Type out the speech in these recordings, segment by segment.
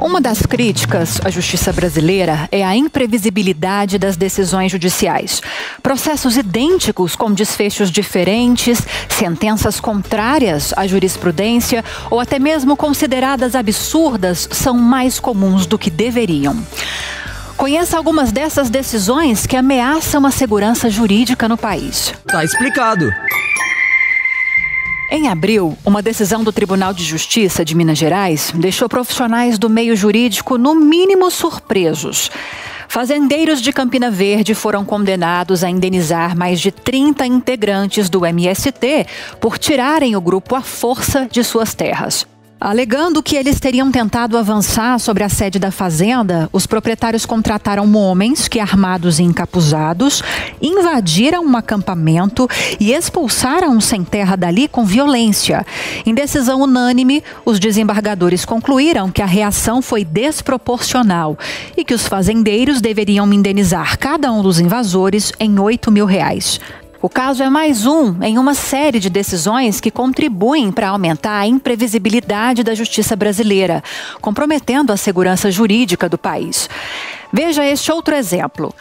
Uma das críticas à justiça brasileira é a imprevisibilidade das decisões judiciais. Processos idênticos com desfechos diferentes, sentenças contrárias à jurisprudência ou até mesmo consideradas absurdas são mais comuns do que deveriam. Conheça algumas dessas decisões que ameaçam a segurança jurídica no país. Tá explicado. Em abril, uma decisão do Tribunal de Justiça de Minas Gerais deixou profissionais do meio jurídico, no mínimo, surpresos. Fazendeiros de Campina Verde foram condenados a indenizar mais de 30 integrantes do MST por tirarem o grupo à força de suas terras. Alegando que eles teriam tentado avançar sobre a sede da fazenda, os proprietários contrataram homens que, armados e encapuzados, invadiram um acampamento e expulsaram um sem terra dali com violência. Em decisão unânime, os desembargadores concluíram que a reação foi desproporcional e que os fazendeiros deveriam indenizar cada um dos invasores em 8 mil reais. O caso é mais um em uma série de decisões que contribuem para aumentar a imprevisibilidade da justiça brasileira, comprometendo a segurança jurídica do país. Veja este outro exemplo.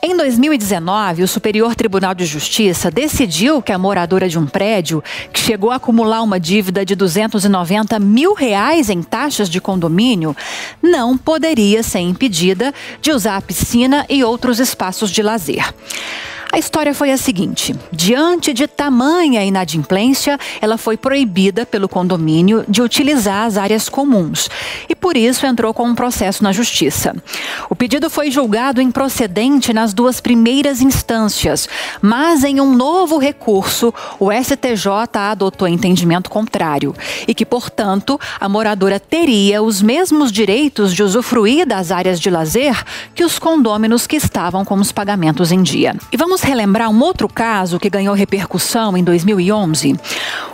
Em 2019, o Superior Tribunal de Justiça decidiu que a moradora de um prédio, que chegou a acumular uma dívida de 290 mil reais em taxas de condomínio, não poderia ser impedida de usar a piscina e outros espaços de lazer. A história foi a seguinte: diante de tamanha inadimplência, ela foi proibida pelo condomínio de utilizar as áreas comuns e por isso entrou com um processo na justiça. O pedido foi julgado improcedente nas duas primeiras instâncias, mas em um novo recurso, o STJ adotou entendimento contrário e que, portanto, a moradora teria os mesmos direitos de usufruir das áreas de lazer que os condôminos que estavam com os pagamentos em dia. E vamos relembrar um outro caso que ganhou repercussão em 2011.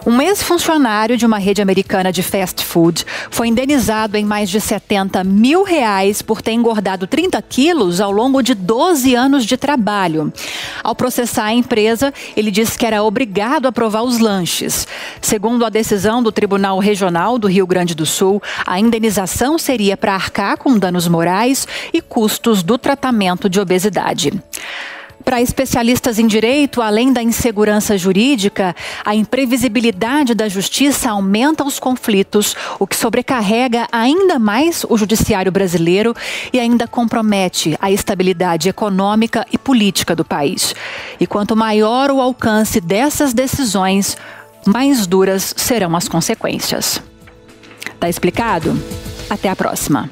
Um ex-funcionário de uma rede americana de fast food foi indenizado em mais de 70 mil reais por ter engordado 30 quilos ao longo de 12 anos de trabalho. Ao processar a empresa, ele disse que era obrigado a provar os lanches. Segundo a decisão do Tribunal Regional do Rio Grande do Sul, a indenização seria para arcar com danos morais e custos do tratamento de obesidade. Para especialistas em direito, além da insegurança jurídica, a imprevisibilidade da justiça aumenta os conflitos, o que sobrecarrega ainda mais o judiciário brasileiro e ainda compromete a estabilidade econômica e política do país. E quanto maior o alcance dessas decisões, mais duras serão as consequências. Tá explicado? Até a próxima.